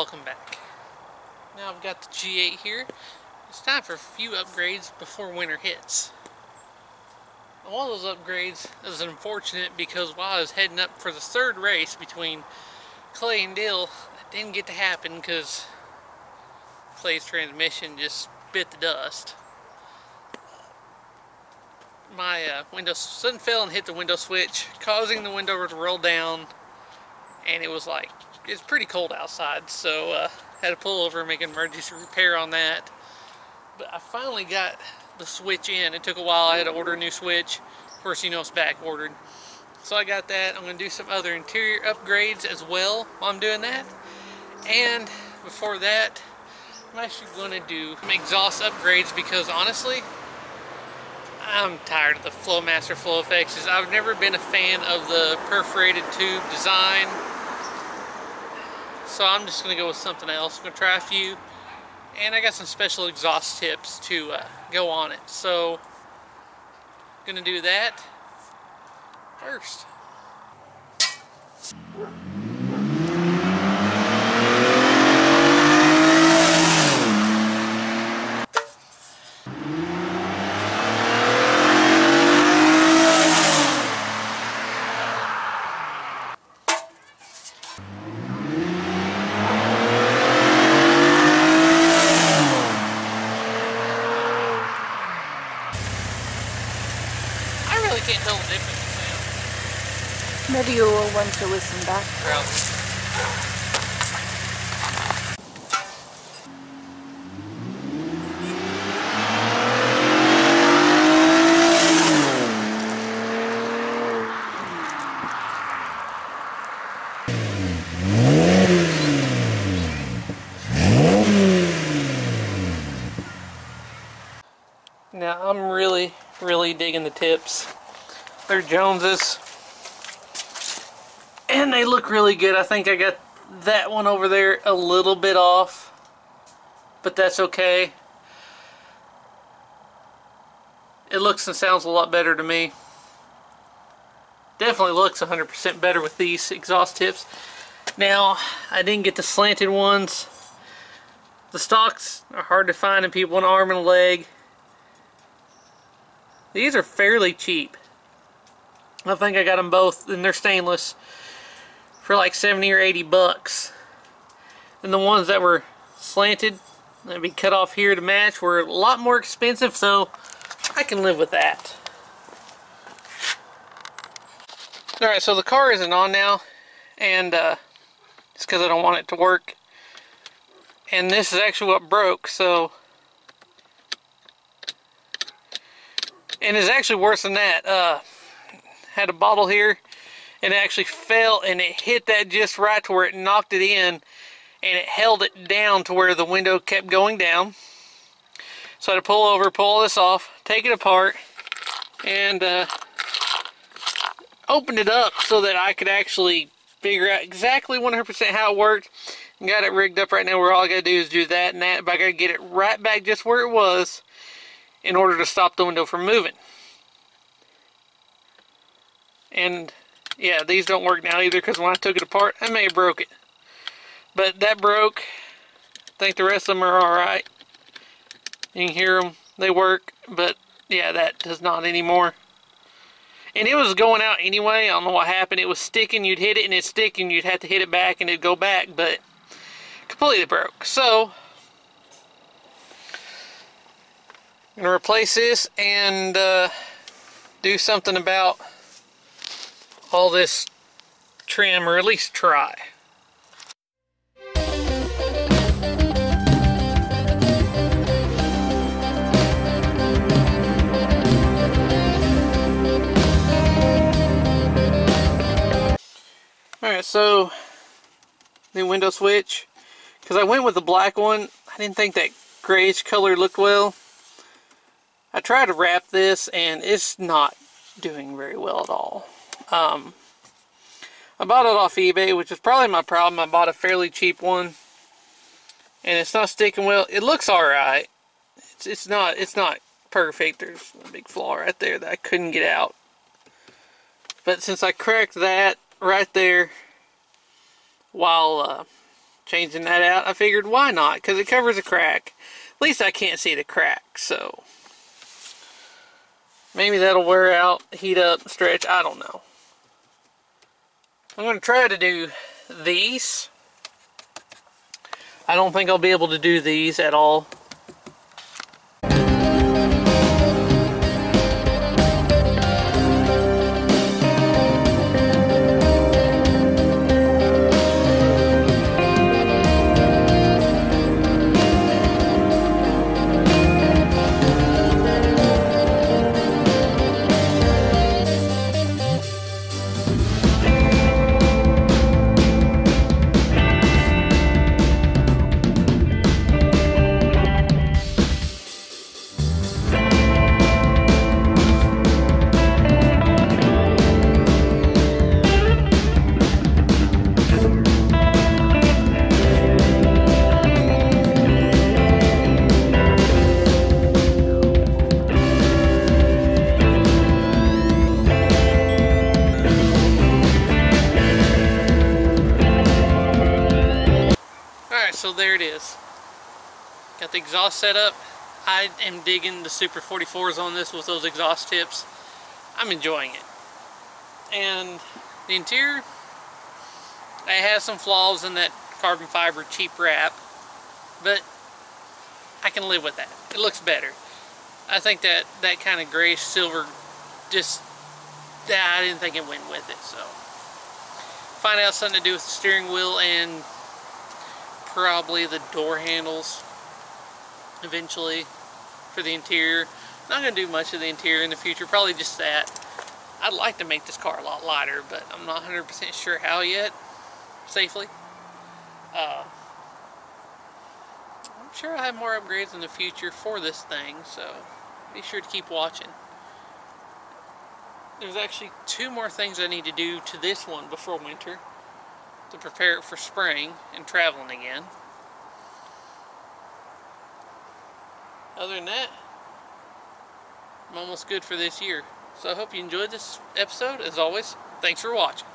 welcome back. Now I've got the G8 here. It's time for a few upgrades before winter hits. One of those upgrades is unfortunate because while I was heading up for the third race between Clay and Dill, it didn't get to happen because Clay's transmission just bit the dust. My uh, window sudden fell and hit the window switch, causing the window to roll down, and it was like it's pretty cold outside, so uh, had to pull over and make an emergency repair on that. But I finally got the switch in. It took a while. I had to order a new switch. Of course, you know it's back ordered. So I got that. I'm going to do some other interior upgrades as well while I'm doing that. And before that, I'm actually going to do some exhaust upgrades because honestly, I'm tired of the Flowmaster FlowFX. I've never been a fan of the perforated tube design. So I'm just going to go with something else. I'm going to try a few. And I got some special exhaust tips to uh, go on it. So, going to do that first. Can't tell the difference in Maybe you will want to listen back. Probably. Now I'm really, really digging the tips. They're Joneses. And they look really good. I think I got that one over there a little bit off. But that's okay. It looks and sounds a lot better to me. Definitely looks 100% better with these exhaust tips. Now, I didn't get the slanted ones. The stocks are hard to find and people an arm and a leg. These are fairly cheap. I think I got them both, and they're stainless, for like 70 or 80 bucks. And the ones that were slanted, that be cut off here to match, were a lot more expensive, so I can live with that. Alright, so the car isn't on now, and uh, it's because I don't want it to work. And this is actually what broke, so... And it's actually worse than that. Uh, had a bottle here and it actually fell and it hit that just right to where it knocked it in and it held it down to where the window kept going down. So I had to pull over, pull this off, take it apart, and uh, opened it up so that I could actually figure out exactly 100% how it worked. Got it rigged up right now where all I gotta do is do that and that, but I gotta get it right back just where it was in order to stop the window from moving. And yeah, these don't work now either because when I took it apart, I may have broke it. But that broke. I think the rest of them are alright. You can hear them. They work. But yeah, that does not anymore. And it was going out anyway. I don't know what happened. It was sticking. You'd hit it and it's sticking. You'd have to hit it back and it'd go back. But completely broke. So, I'm going to replace this and uh, do something about all this trim, or at least try. Alright, so new window switch. Because I went with the black one, I didn't think that grayish color looked well. I tried to wrap this and it's not doing very well at all. Um, I bought it off eBay, which is probably my problem. I bought a fairly cheap one, and it's not sticking well. It looks all right. It's it's not it's not perfect. There's a big flaw right there that I couldn't get out. But since I cracked that right there while uh, changing that out. I figured why not? Because it covers a crack. At least I can't see the crack, so maybe that'll wear out, heat up, stretch. I don't know. I'm going to try to do these. I don't think I'll be able to do these at all. There it is. Got the exhaust set up. I am digging the Super 44s on this with those exhaust tips. I'm enjoying it. And the interior, it has some flaws in that carbon fiber cheap wrap, but I can live with that. It looks better. I think that that kind of gray silver just, that I didn't think it went with it, so. Find out something to do with the steering wheel and probably the door handles eventually for the interior. Not going to do much of the interior in the future, probably just that. I'd like to make this car a lot lighter, but I'm not 100% sure how yet, safely. Uh, I'm sure I'll have more upgrades in the future for this thing, so be sure to keep watching. There's actually two more things I need to do to this one before winter to prepare it for spring and traveling again. Other than that, I'm almost good for this year. So I hope you enjoyed this episode. As always, thanks for watching.